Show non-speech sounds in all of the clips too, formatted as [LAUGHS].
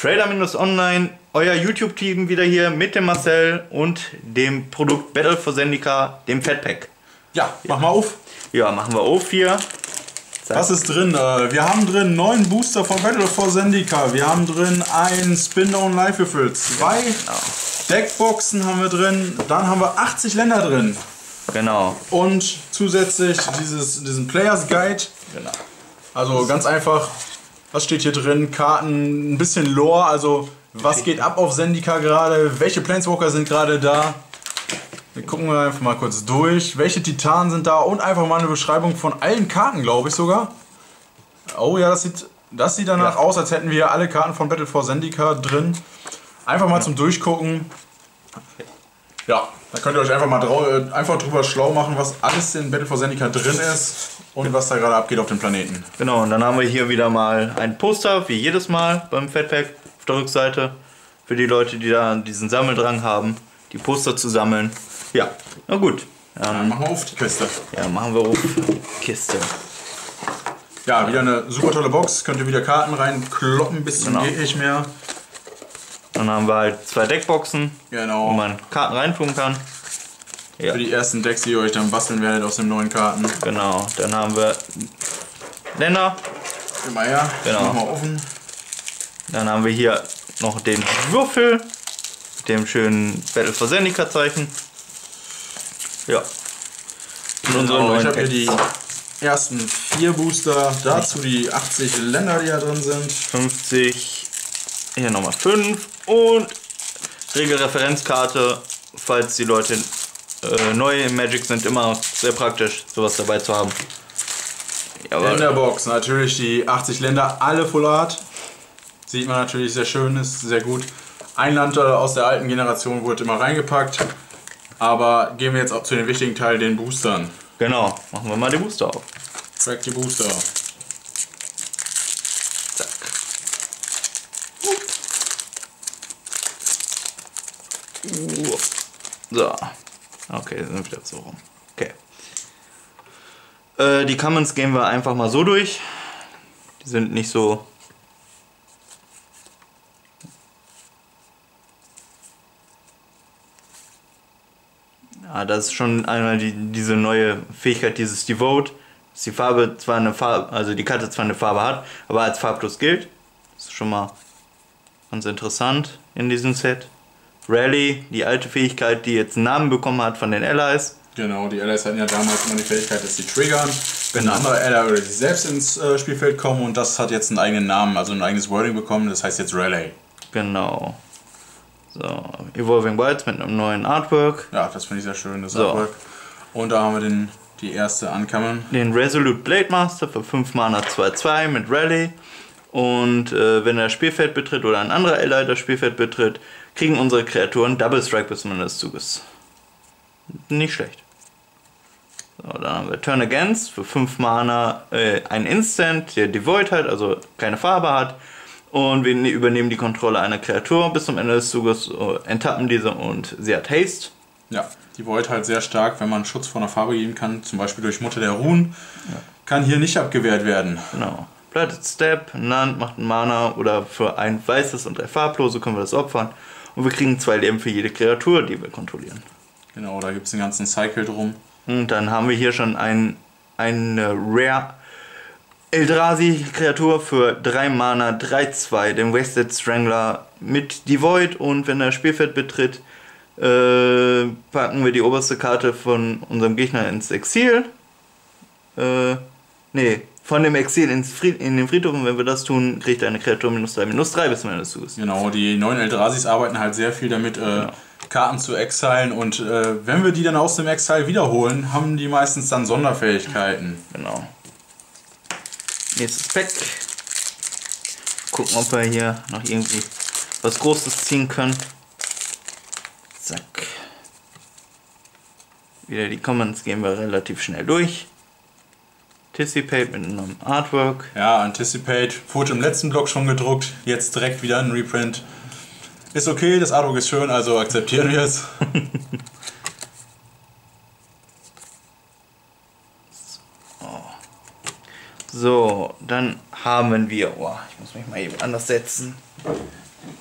Trader-Online, euer YouTube-Team wieder hier mit dem Marcel und dem Produkt Battle for Zendika, dem Fatpack. Ja, mach mal auf. Ja, machen wir auf hier. Zack. Was ist drin? Äh, Wir haben drin neun Booster von Battle for Zendika. Wir haben drin ein Spin-Down Live Würfel. Zwei Deckboxen haben wir drin. Dann haben wir 80 Länder drin. Genau. Und zusätzlich dieses, diesen Players Guide. genau. Also ganz einfach, was steht hier drin? Karten, ein bisschen Lore, also was geht ab auf Zendika gerade? Welche Planeswalker sind gerade da? Wir gucken wir einfach mal kurz durch. Welche Titanen sind da? Und einfach mal eine Beschreibung von allen Karten, glaube ich sogar. Oh ja, das sieht, das sieht danach Ja. aus, als hätten wir alle Karten von Battle for Zendika drin. Einfach mal zum Durchgucken. Ja, da könnt ihr euch einfach mal drau äh, einfach drüber schlau machen, was alles in Battle for Zendika drin ist und was da gerade abgeht auf dem Planeten. Genau, und dann haben wir hier wieder mal ein Poster, wie jedes Mal beim Fatpack auf der Rückseite. Für die Leute, die da diesen Sammeldrang haben, die Poster zu sammeln. Ja, na gut. Dann Ähm, machen wir auf die Kiste. ja, machen wir auf Kiste. Ja, wieder eine super tolle Box. Könnt ihr wieder Karten reinkloppen, bis zum Genau. geht nicht mehr. Dann haben wir halt zwei Deckboxen, wo Genau. man Karten reintun kann. Ja, Für die ersten Decks, die ihr euch dann basteln werdet aus den neuen Karten. genau. Dann haben wir Länder. Immer her. Genau. Mal offen. Dann haben wir hier noch den Würfel mit dem schönen Battle for Zendika Zeichen. Ja. Und unsere Genau, ich habe hier die ersten vier Booster. Dazu die 80 Länder, die da drin sind. 50, hier nochmal 5 und Regelreferenzkarte, falls die Leute äh, neu im Magic sind, immer sehr praktisch, sowas dabei zu haben. In der Jawohl. Box natürlich die 80 Länder, alle Full Art. Sieht man natürlich sehr schön, ist sehr gut. Ein Land äh, aus der alten Generation wurde immer reingepackt. Aber gehen wir jetzt auch zu den wichtigen Teil, den Boostern. Genau, machen wir mal die Booster auf. Track die Booster. Zack. So. Okay, sind wieder so rum. Okay. Äh, die Commons gehen wir einfach mal so durch. Die sind nicht so. Ja, das ist schon einmal die, diese neue Fähigkeit, dieses Devote, dass die Farbe zwar eine Farbe, also die Karte zwar eine Farbe hat, aber als farblos gilt. Das ist schon mal ganz interessant in diesem Set. Rally, die alte Fähigkeit, die jetzt einen Namen bekommen hat von den Allies. Genau, die Allies hatten ja damals immer die Fähigkeit, dass sie triggern, wenn ein anderer Ally oder sie selbst ins äh, Spielfeld kommen und das hat jetzt einen eigenen Namen, also ein eigenes Wording bekommen, das heißt jetzt Rally. Genau. So, Evolving Wilds mit einem neuen Artwork. Ja, das finde ich sehr schön, das So. Artwork. Und da haben wir den, die erste Ankammern. Den Resolute Blade Master für 5 Mana 2-2 mit Rally. Und äh, wenn er das Spielfeld betritt oder ein anderer Ally das Spielfeld betritt, kriegen unsere Kreaturen Double Strike bis zum Ende des Zuges. Nicht schlecht. So, dann haben wir Turn Against für 5 Mana äh, ein Instant, der Devoid hat, also keine Farbe hat. Und wir ne- übernehmen die Kontrolle einer Kreatur bis zum Ende des Zuges, äh, enttappen diese und sie hat Haste. Ja, die Void halt sehr stark, wenn man Schutz vor einer Farbe geben kann, zum Beispiel durch Mutter der Ruhen, kann hier nicht abgewehrt werden. Genau. Blighted Step, ein Land macht ein Mana oder für ein weißes und drei farblose können wir das opfern. Und wir kriegen zwei Leben für jede Kreatur, die wir kontrollieren. Genau, da gibt es den ganzen Cycle drum. Und dann haben wir hier schon ein, eine Rare Eldrazi-Kreatur für 3 Mana, 3-2, den Wasted Strangler mit Devoid. Und wenn er Spielfeld betritt, äh, packen wir die oberste Karte von unserem Gegner ins Exil. Äh, nee, von dem Exil ins Fried in den Friedhof. Und wenn wir das tun, kriegt eine Kreatur minus 3, minus 3 bis Ende des Zuges. Genau, die neuen Eldrasis arbeiten halt sehr viel damit, äh, Karten zu exilen und äh, wenn wir die dann aus dem Exile wiederholen, haben die meistens dann Sonderfähigkeiten. Genau. Nächstes Pack. Gucken, ob wir hier noch irgendwie was Großes ziehen können. Zack. Wieder die Comments gehen wir relativ schnell durch. Anticipate mit einem Artwork. Ja, Anticipate wurde im letzten Block schon gedruckt, jetzt direkt wieder ein Reprint. Ist okay, das Artwork ist schön, also akzeptieren wir es. [LAUGHS] So, dann haben wir. Oh, ich muss mich mal eben anders setzen.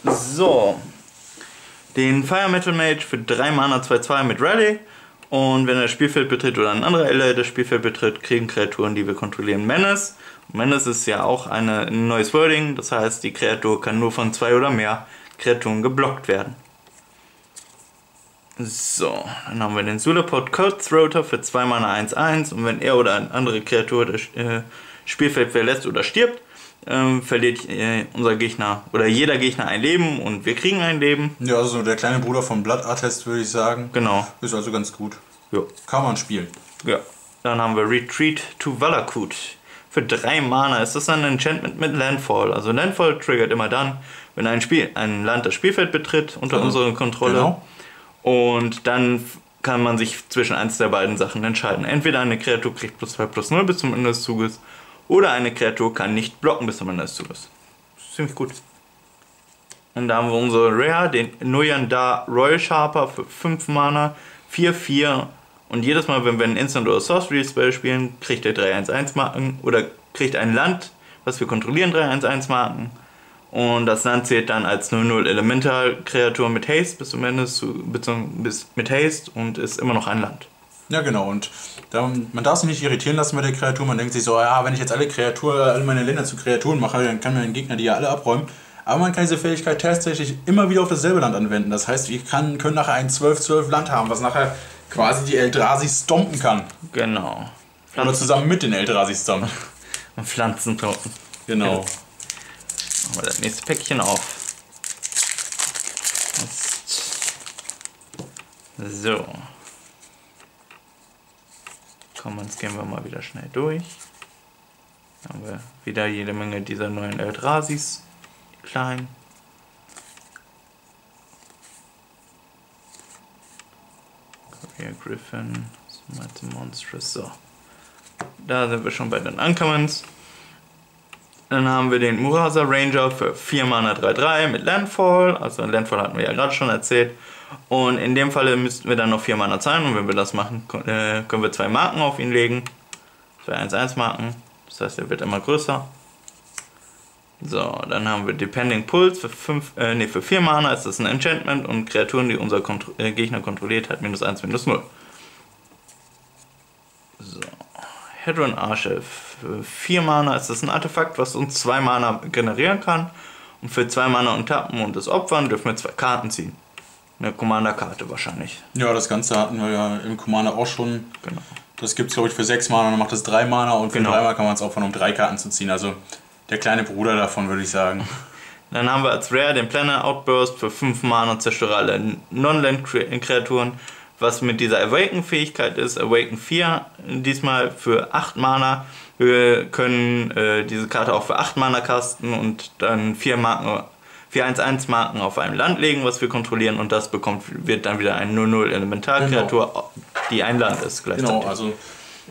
So. Den Fire Metal Mage für 3 Mana 2-2 mit Rally. Und wenn er das Spielfeld betritt oder ein anderer Ally das Spielfeld betritt, kriegen Kreaturen, die wir kontrollieren, Menace. Und Menace ist ja auch eine, ein neues Wording, das heißt, die Kreatur kann nur von zwei oder mehr Kreaturen geblockt werden. So, dann haben wir den Sulapod Throater für 2 Mana 1-1 und wenn er oder eine andere Kreatur das äh, Spielfeld verlässt oder stirbt, ähm, verliert äh, unser Gegner oder jeder Gegner ein Leben und wir kriegen ein Leben. Ja, also der kleine Bruder von Blood Artist würde ich sagen. Genau. Ist also ganz gut. Ja. Kann man spielen. Ja. Dann haben wir Retreat to Valakut. Für drei Mana ist das ein Enchantment mit Landfall. Also Landfall triggert immer dann, wenn ein, Spiel, ein Land das Spielfeld betritt unter Genau. unserer Kontrolle. Genau. Und dann kann man sich zwischen eins der beiden Sachen entscheiden. Entweder eine Kreatur kriegt plus 2 plus 0 bis zum Ende des Zuges oder eine Kreatur kann nicht blocken bis zum Ende des Zuges. Ziemlich gut. Und da haben wir unsere Rare, den Noyanda Royal Sharper für 5 Mana, 4-4. Und jedes Mal, wenn wir einen Instant oder Sorcery Spell spielen, kriegt er 3-1-1 Marken oder kriegt ein Land, was wir kontrollieren, 3-1-1 Marken. Und das Land zählt dann als 0-0 Elemental-Kreatur mit Haste bis zum Ende zu, bis, bis mit Haste und ist immer noch ein Land. Ja, genau. Und da, man darf sich nicht irritieren lassen mit der Kreatur. Man denkt sich so, ja, wenn ich jetzt alle Kreaturen, alle meine Länder zu Kreaturen mache, dann kann mein Gegner die ja alle abräumen. Aber man kann diese Fähigkeit tatsächlich immer wieder auf dasselbe Land anwenden. Das heißt, wir kann, können nachher ein 12-12 Land haben, was nachher quasi die Eldrazi stompen kann. Genau. Oder zusammen mit den Eldrazi stompen. [LAUGHS] Und Pflanzen trocken. Genau. Machen wir das nächste Päckchen auf. Jetzt. So. Commons gehen wir mal wieder schnell durch. Dann haben wir wieder jede Menge dieser neuen Eldrasis. Die kleinen. Career Griffin, Smite Monstrous. So. Da sind wir schon bei den Uncommons. Dann haben wir den Murasa Ranger für 4 Mana 3-3 mit Landfall. Also Landfall hatten wir ja gerade schon erzählt. Und in dem Falle müssten wir dann noch 4 Mana zahlen. Und wenn wir das machen, äh, können wir zwei Marken auf ihn legen. Zwei 1-1 Marken. Das heißt, er wird immer größer. So, dann haben wir Depending Pulse für, 5, äh, nee, für 4 Mana. Ist das ein Enchantment. Und Kreaturen, die unser Kontro äh, Gegner kontrolliert, hat minus 1, minus 0. So. Hedron Archel. Für 4 Mana ist das ein Artefakt, was uns 2 Mana generieren kann. Und für 2 Mana untappen und das opfern dürfen wir zwei Karten ziehen. Eine Commander-Karte wahrscheinlich. Ja, das Ganze hatten wir ja im Commander auch schon. Genau. Das gibt es, glaube ich, für 6 Mana, dann macht es 3 Mana und für Genau. 3 Mana kann man es opfern, um 3 Karten zu ziehen. Also der kleine Bruder davon, würde ich sagen. [LAUGHS] Dann haben wir als Rare den Planner Outburst für 5 Mana und zerstöre alle Non-Land-Kreaturen. Was mit dieser Awaken-Fähigkeit ist, Awaken 4, diesmal für 8 Mana. Wir können äh, diese Karte auch für 8 Mana casten und dann 4 Marken, 4 1-1 Marken auf einem Land legen, was wir kontrollieren und das bekommt, wird dann wieder eine 0-0 Elementarkreatur, die ein Land ist. Genau, also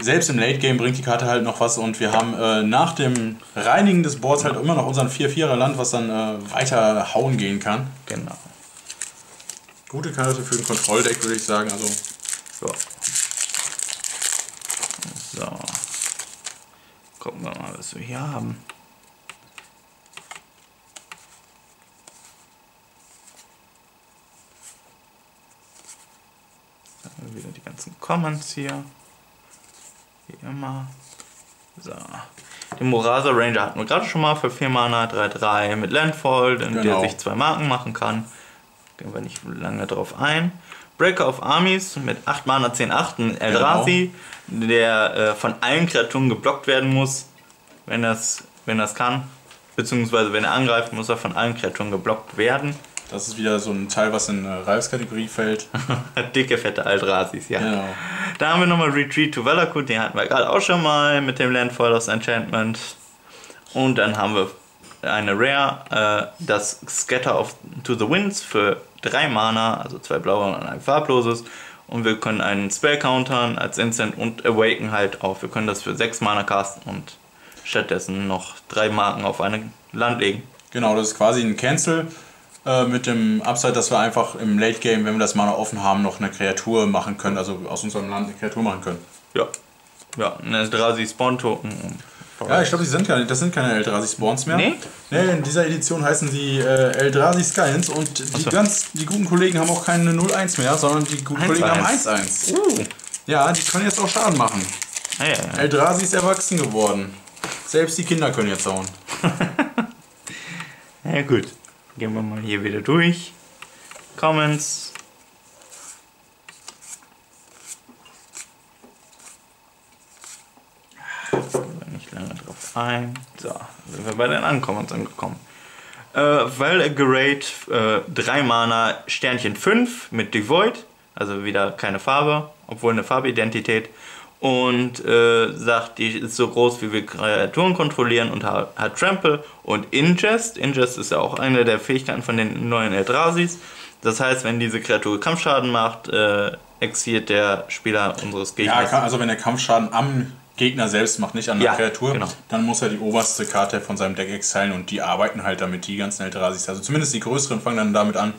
selbst im Late Game bringt die Karte halt noch was und wir haben äh, nach dem Reinigen des Boards halt immer noch unseren 4-4er Land, was dann äh, weiter hauen gehen kann. Genau. Gute Karte für ein Kontrolldeck, würde ich sagen. Also So. So. Gucken wir mal, was wir hier haben. Dann haben wir wieder die ganzen Comments hier. Wie immer. So. Den Morasa Ranger hatten wir gerade schon mal für 4 Mana, 3-3 mit Landfall, in der Genau. sich zwei Marken machen kann. Gehen wir nicht lange drauf ein. Breaker of Armies mit 8 Mana 10 8 ein Eldrazi, der äh, von allen Kreaturen geblockt werden muss, wenn das, wenn das kann. Beziehungsweise wenn er angreift, muss er von allen Kreaturen geblockt werden. Das ist wieder so ein Teil, was in äh, Ralfs Kategorie fällt. [LAUGHS] Dicke, fette Eldrasis, ja. Genau. Da haben wir nochmal Retreat to Valakut, den hatten wir gerade auch schon mal mit dem Landfall aus Enchantment. Und dann haben wir eine Rare, äh, das Scatter of to the Winds für drei Mana, also zwei blaue und ein farbloses. Und wir können einen Spell countern als Instant und Awaken halt auch. Wir können das für sechs Mana casten und stattdessen noch drei Marken auf ein Land legen. Genau, das ist quasi ein Cancel äh, mit dem Upside, dass wir einfach im Late Game, wenn wir das Mana offen haben, noch eine Kreatur machen können, also aus unserem Land eine Kreatur machen können. Ja. Ja, ein Eldrazi Spawn Token. Ja, ich glaube, die sind keine, das sind keine Eldrazi Spawns mehr. Nee? Nee, in dieser Edition heißen sie äh, Eldrazi Skyens und die, so. ganz, die guten Kollegen haben auch keine 0-1 mehr, sondern die guten 1-1. Kollegen haben 1-1. Uh. Ja, die können jetzt auch Schaden machen. Ah, ja, ja. Eldrazi ist erwachsen geworden. Selbst die Kinder können jetzt hauen. [LAUGHS] ja, gut. Gehen wir mal hier wieder durch. Comments. Jetzt gehen wir nicht lange drauf ein. So, sind wir bei den Ankommens angekommen. Äh, Valgerate, äh, 3 Mana, Sternchen 5 mit Devoid, also wieder keine Farbe, obwohl eine Farbidentität. Und äh, sagt, die ist so groß, wie wir Kreaturen kontrollieren und hat, hat Trample und Ingest. Ingest ist ja auch eine der Fähigkeiten von den neuen Eldrasis. Das heißt, wenn diese Kreatur Kampfschaden macht, äh, exiliert der Spieler unseres Ja, Gegners. kann- also wenn er Kampfschaden am Gegner selbst macht, nicht an der Ja, Kreatur, genau. dann muss er die oberste Karte von seinem Deck exilen und die arbeiten halt damit, die ganzen Eldrasis. Also zumindest die größeren fangen dann damit an,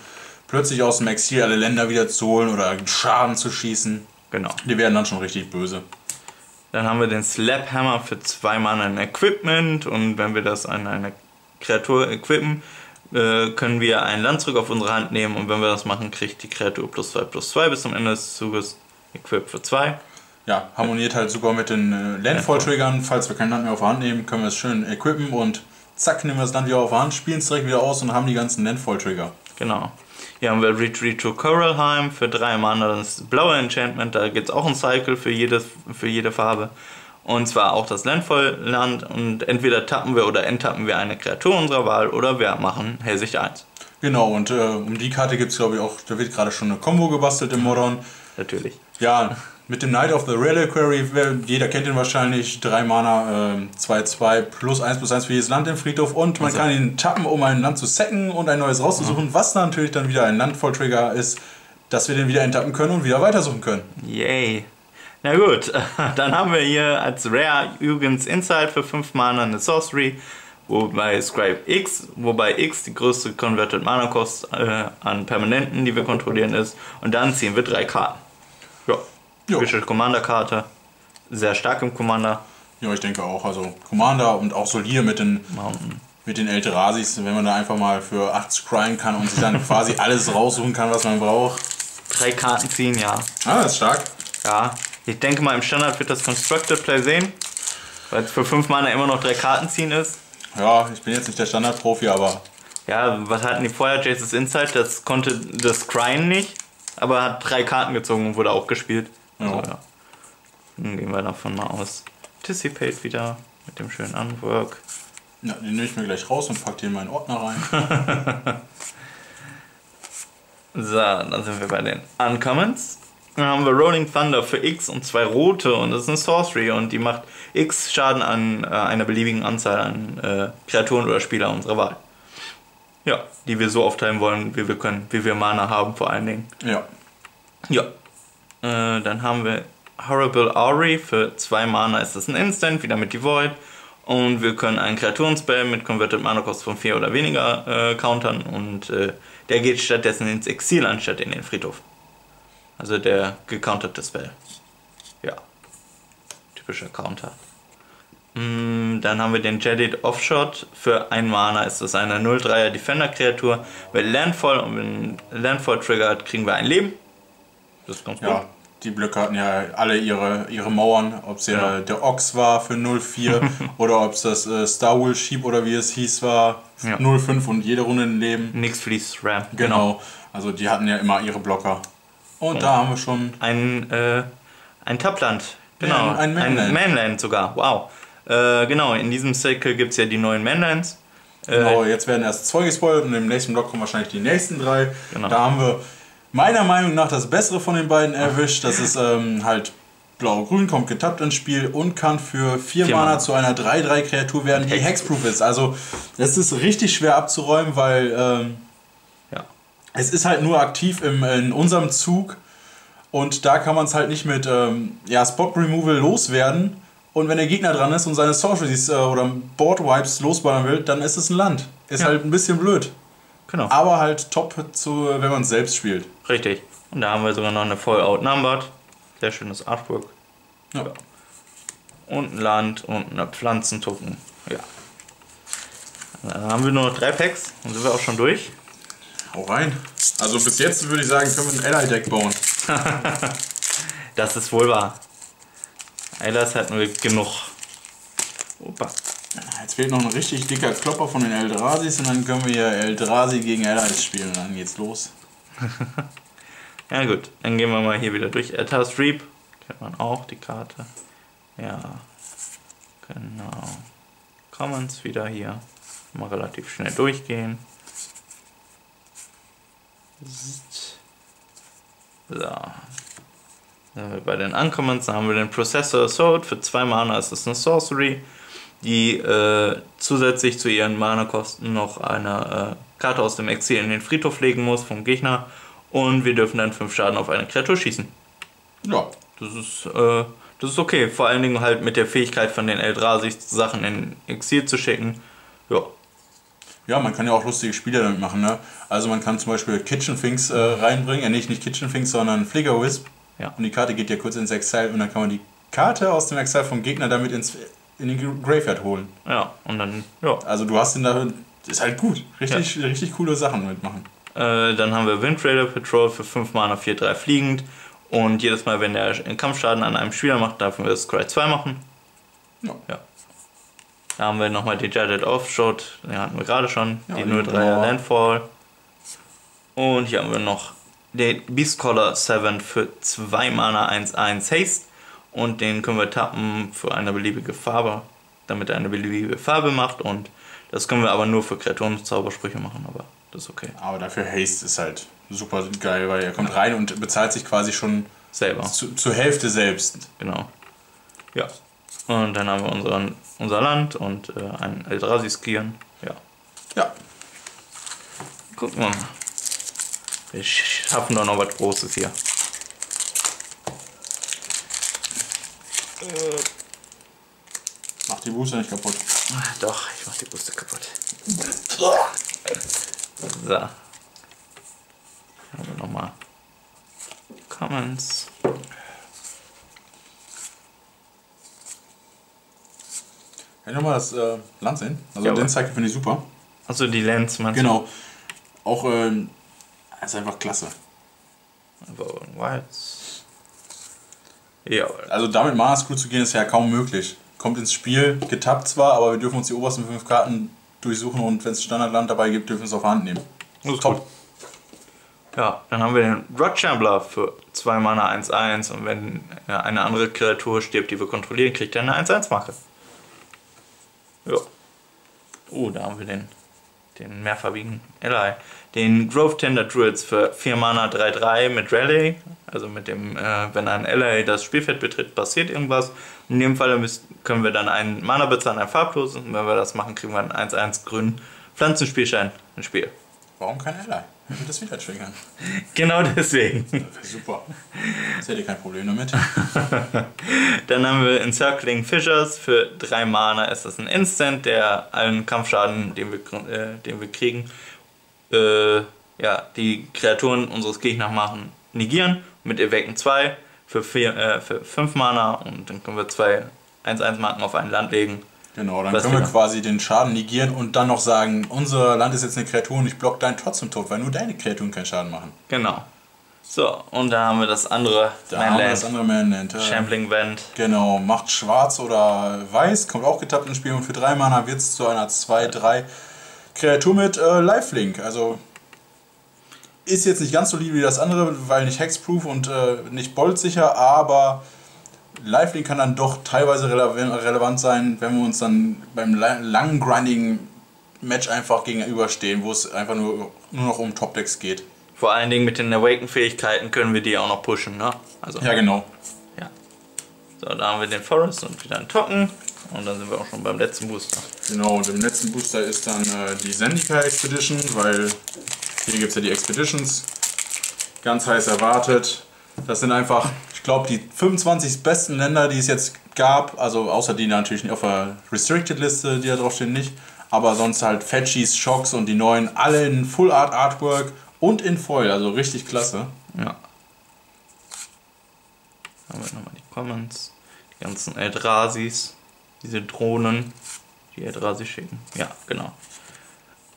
plötzlich aus dem Exil alle Länder wieder zu holen oder Schaden zu schießen. Genau. Die werden dann schon richtig böse. Dann haben wir den Slap Hammer für zwei Mana in Equipment und wenn wir das an eine Kreatur equippen, äh, können wir ein Land zurück auf unsere Hand nehmen und wenn wir das machen, kriegt die Kreatur plus 2 plus 2 bis zum Ende des Zuges. Equip für 2. Ja, harmoniert halt super mit den äh, Landfall-Triggern. Falls wir kein Land mehr auf der Hand nehmen, können wir es schön equippen und zack, nehmen wir das Land wieder auf der Hand, spielen es direkt wieder aus und haben die ganzen Landfall-Trigger. Genau. Hier haben wir Retreat to Coralheim für drei Mana, das blaue Enchantment, da gibt es auch ein Cycle für, jedes, für jede Farbe. Und zwar auch das Landvollland und entweder tappen wir oder enttappen wir eine Kreatur unserer Wahl oder wir machen Hellsicht 1. Genau, und äh, um die Karte gibt es, glaube ich, auch, da wird gerade schon eine Combo gebastelt im Modern. Natürlich. Ja, mit dem Knight of the Reliquary, jeder kennt ihn wahrscheinlich, 3 Mana, 2-2 plus 1 plus 1 für jedes Land im Friedhof und man Also. kann ihn tappen, um ein Land zu sacken und ein neues rauszusuchen, was natürlich dann wieder ein Landvolltrigger ist, dass wir den wieder enttappen können und wieder weitersuchen können. Yay. Na gut, [LAUGHS] dann haben wir hier als Rare Jugends Insight für 5 Mana eine Sorcery, wobei Scribe X, wobei X die größte Converted Mana Cost äh, an Permanenten, die wir kontrollieren, ist. Und dann ziehen wir drei Karten. Ja. Typische Commander-Karte. Sehr stark im Commander. Ja, ich denke auch. Also Commander und auch solide mit den, Mountain. mit den Eldrasis, wenn man da einfach mal für 8 scryen kann und sich dann [LAUGHS] quasi alles raussuchen kann, was man braucht. Drei Karten ziehen, ja. Ah, das ist stark. Ja. Ich denke mal, im Standard wird das Constructed Play sehen. Weil es für 5 Mana immer noch drei Karten ziehen ist. Ja, ich bin jetzt nicht der Standardprofi, aber Ja, was hatten die vorher? Jace's Insight, das konnte das Cryen nicht, aber hat drei Karten gezogen und wurde auch gespielt. Also, Ja. ja. Dann gehen wir davon mal aus. Anticipate wieder mit dem schönen Unwork. ja, den nehme ich mir gleich raus und pack den in meinen Ordner rein. [LAUGHS] So, dann sind wir bei den Uncommons. Dann haben wir Rolling Thunder für X und zwei rote und das ist eine Sorcery und die macht X Schaden an äh, einer beliebigen Anzahl an äh, Kreaturen oder Spieler unserer Wahl. Ja, die wir so aufteilen wollen, wie wir können, wie wir Mana haben vor allen Dingen. ja. Ja. Äh, dann haben wir Horrible Auri für zwei Mana ist das ein Instant, wieder mit Devoid. Und wir können einen Kreaturenspell mit Converted Mana Cost von 4 oder weniger äh, countern und äh, der geht stattdessen ins Exil anstatt in den Friedhof. Also der gecounterte Spell. Ja. Typischer Counter. Mm, Dann haben wir den Jedid Offshot. Für ein Mana ist das eine 0-3er Defender-Kreatur. Mit Landfall und wenn Landfall triggert, kriegen wir ein Leben. Das ist ganz gut. Ja, die Blöcke hatten ja alle ihre, ihre Mauern, ob es ja Genau. der Ochs war für 04 [LAUGHS] oder ob es das äh, Star Wars Sheep oder wie es hieß war, Ja. 05 und jede Runde ein Leben. Nix fließt Ram. Genau. Also die hatten ja immer ihre Blocker. Und da haben wir schon. Ein, äh, ein Tapland. Genau. Ja, ein Manland. Manland sogar. Wow. Äh, genau, in diesem Cycle gibt es ja die neuen Manlands. Äh, Genau, jetzt werden erst zwei gespoilt und im nächsten Block kommen wahrscheinlich die nächsten drei. Genau. Da haben wir meiner Meinung nach das Bessere von den beiden erwischt. Das ist ähm, halt blau-grün, kommt getappt ins Spiel und kann für vier, Vier Mana, Mana. zu einer 3-3-Kreatur werden, die Hexproof. ist. Also das ist richtig schwer abzuräumen, weil ähm, ja. es ist halt nur aktiv im, in unserem Zug und da kann man es halt nicht mit ähm, ja, Spot Removal loswerden. Und wenn der Gegner dran ist und seine Sorceries äh, oder Board Wipes losballern will, dann ist es ein Land. Ist Ja. halt ein bisschen blöd. Genau. Aber halt top, zu, wenn man es selbst spielt. Richtig. Und da haben wir sogar noch eine voll outnumbered. Sehr schönes Artwork. Ja. und ein Land und eine Pflanzentoken. Ja. Dann haben wir nur noch drei Packs und sind wir auch schon durch. Hau rein. Also bis jetzt würde ich sagen, können wir ein Ally-Deck bauen. [LAUGHS] Das ist wohl wahr. Eilers hatten wir genug. Opa. Jetzt fehlt noch ein richtig dicker Klopper von den Eldrasis und dann können wir hier Eldrasi gegen Allies spielen und dann geht's los. [LAUGHS] Ja gut, dann gehen wir mal hier wieder durch. Etas Reap, kennt man auch, die Karte. Ja, genau. Commons wieder hier. Mal relativ schnell durchgehen. So. Bei den Uncommons haben wir den Processor Sword. Für zwei Mana ist es eine Sorcery, die äh, zusätzlich zu ihren Mana-Kosten noch eine äh, Karte aus dem Exil in den Friedhof legen muss vom Gegner. Und wir dürfen dann fünf Schaden auf eine Kreatur schießen. Ja, Das ist, äh, das ist okay. Vor allen Dingen halt mit der Fähigkeit von den Eldrazi Sachen in Exil zu schicken. Ja, Ja, man kann ja auch lustige Spiele damit machen. Ne? Also man kann zum Beispiel Kitchen Finks äh, reinbringen, ja nicht, nicht Kitchen Finks, sondern Flicker Wisp. Ja. Und die Karte geht ja kurz ins Exile und dann kann man die Karte aus dem Exile vom Gegner damit ins, in den Graveyard holen. ja. Und dann, ja. Also du hast den da, ist halt gut. Richtig, richtig coole Sachen mitmachen. Äh, dann haben wir Wind Raider Patrol für 5 Mana 4-3 fliegend. Und jedes Mal, wenn der einen Kampfschaden an einem Spieler macht, dürfen wir Scry 2 machen. Ja. Ja. Da haben wir nochmal die Jaded Offshot, den hatten wir gerade schon, Ja, die die 03er Bauer. Landfall. Und hier haben wir noch den Beastcaller 7 für 2 Mana 1-1 Haste. Und den können wir tappen für eine beliebige Farbe, damit er eine beliebige Farbe macht. Und das können wir aber nur für Kreaturen und Zaubersprüche machen, aber das ist okay. Aber dafür Haste ist halt super geil, weil er kommt rein und bezahlt sich quasi schon Selber. zu, zur Hälfte selbst. Genau. Ja. Und dann haben wir unseren, unser Land und äh, einen Eldrazi-Skieren. Ja. Ja, Gucken wir mal. Wir schaffen doch noch was Großes hier. macht die Booster nicht kaputt. Ah, Doch, ich mach die Booster kaputt. So. Haben wir nochmal Comments. Kann ich nochmal das äh, Land sehen? Also Ja, den aber- Cycle finde ich super. Achso, die Lens, man. Genau. Auch, ähm, ist einfach klasse. Wilds. Ja, Also damit Mana Screw zu gehen ist ja kaum möglich. Kommt ins Spiel, getappt zwar, aber wir dürfen uns die obersten fünf Karten durchsuchen und wenn es Standardland dabei gibt, dürfen wir es auf Hand nehmen. das ist Top. top. Ja, dann haben wir den Rotchambler für 2 Mana 1-1 und wenn eine andere Kreatur stirbt, die wir kontrollieren, kriegt er eine 1-1-Marke. Ja. Oh, da haben wir den, den mehrfarbigen Ally. Den Grove Tender Druids für 4 Mana 3-3 mit Rally. Also mit dem, äh, wenn ein Ally das Spielfeld betritt, passiert irgendwas. In dem Fall müssen, können wir dann einen Mana bezahlen, ein farblos. Und wenn wir das machen, kriegen wir einen 1-1 grünen Pflanzenspielschein ins Spiel. Warum kein Ally? Würde das wieder triggern. [LAUGHS] Genau deswegen. Super. Das hätte ich kein Problem damit. [LAUGHS] Dann haben wir Encircling Fissures für 3 Mana. Ist das ein Instant, der allen Kampfschaden, den wir, äh, den wir kriegen, äh, ja, die Kreaturen unseres Gegners machen, negieren. Mit Evaken 2 für 5 äh, für fünf Mana und dann können wir zwei 1-1-Marken auf ein Land legen. Genau, dann können wir quasi den Schaden negieren und dann noch sagen, unser Land ist jetzt eine Kreatur und ich block deinen trotzdem tot, weil nur deine Kreaturen keinen Schaden machen. Genau. So, und da haben wir das andere Da haben wir das Manland. andere Manland. äh, Shambling Vent. Genau, macht schwarz oder weiß, kommt auch getappt ins Spiel und für 3 Mana wird es zu einer 2-3 Kreatur mit äh, Lifelink. Also ist jetzt nicht ganz so lieb wie das andere, weil nicht Hexproof und äh, nicht boltsicher, aber Lifelink kann dann doch teilweise rele relevant sein, wenn wir uns dann beim la- langen, grindigen Match einfach gegenüberstehen, wo es einfach nur, nur noch um Topdecks geht. Vor allen Dingen mit den Awaken-Fähigkeiten können wir die auch noch pushen, ne? Also, Ja, genau. Ja. So, da haben wir den Forest und wieder einen Tocken. Und dann sind wir auch schon beim letzten Booster. Genau, und im letzten Booster ist dann äh, die Zendika Expedition, weil hier gibt es ja die Expeditions. Ganz heiß erwartet. Das sind einfach, ich glaube, die 25 besten Länder, die es jetzt gab. Also außer die natürlich auf der Restricted-Liste, die da drauf stehen, nicht. Aber sonst halt Fetchies, Shocks und die neuen, alle in Full Art Artwork und in Foil. Also richtig klasse. Ja. Haben wir nochmal die Comments. Die ganzen Eldrasis, diese Drohnen, die Eldrasi schicken. Ja, genau.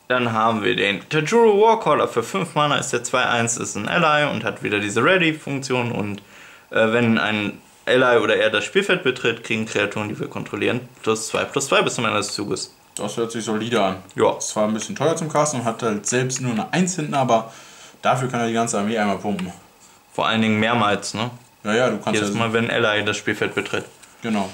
Dann haben wir den Tajuro Warcaller für 5 Mana, ist der 2-1, ist ein Ally und hat wieder diese Ready-Funktion und wenn ein Ally oder er das Spielfeld betritt, kriegen Kreaturen, die wir kontrollieren, plus 2 plus 2 bis zum Ende des Zuges. Das hört sich solide an. Ja. Ist zwar ein bisschen teuer zum Casten und hat halt selbst nur eine 1 hinten, aber dafür kann er die ganze Armee einmal pumpen. Vor allen Dingen mehrmals, ne? Ja, ja, du kannst Jedes ja. Mal, wenn Ally das Spielfeld betritt. Genau.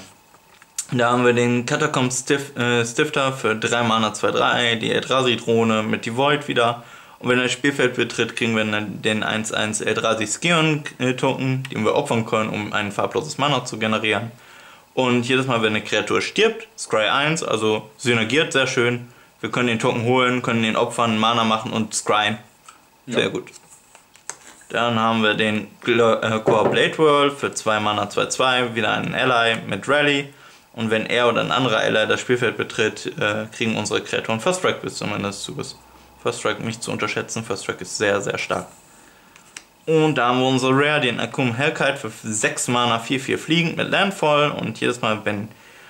Da haben wir den Catacomb Stif äh, Stifter für 3 Mana 2-3, die Eldrazi-Drohne mit die Void wieder. Und wenn er das Spielfeld betritt, kriegen wir dann den 1-1 Eldrazi Skion-Token, den wir opfern können, um ein farbloses Mana zu generieren. Und jedes Mal, wenn eine Kreatur stirbt, Scry 1, also synergiert sehr schön. Wir können den Token holen, können den opfern, Mana machen und scryen. Sehr Ja. gut. Dann haben wir den äh, Core Blade World für 2 Mana 2-2, wieder einen Ally mit Rally. Und wenn er oder ein anderer Ally das Spielfeld betritt, äh, kriegen unsere Kreaturen First Strike bis zum Ende des Zuges. First Strike nicht zu unterschätzen, First Strike ist sehr, sehr stark. Und da haben wir unsere Rare, den Akum Hellkite für 6 Mana 4-4 fliegend mit Landfall. Und jedes Mal, wenn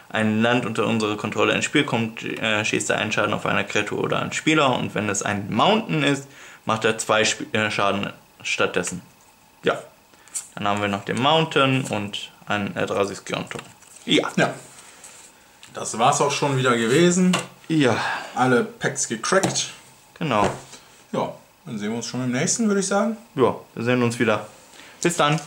ein Land unter unsere Kontrolle ins Spiel kommt, äh, schießt er einen Schaden auf eine Kreatur oder einen Spieler. Und wenn es ein Mountain ist, macht er zwei Sp äh, Schaden stattdessen. Ja. Dann haben wir noch den Mountain und einen Eldrazi Skionto. Ja. Ja. Das war's auch schon wieder gewesen. Ja, Alle Packs gecrackt. Genau. Ja, dann sehen wir uns schon im nächsten, würde ich sagen. Ja, wir sehen uns wieder. Bis dann.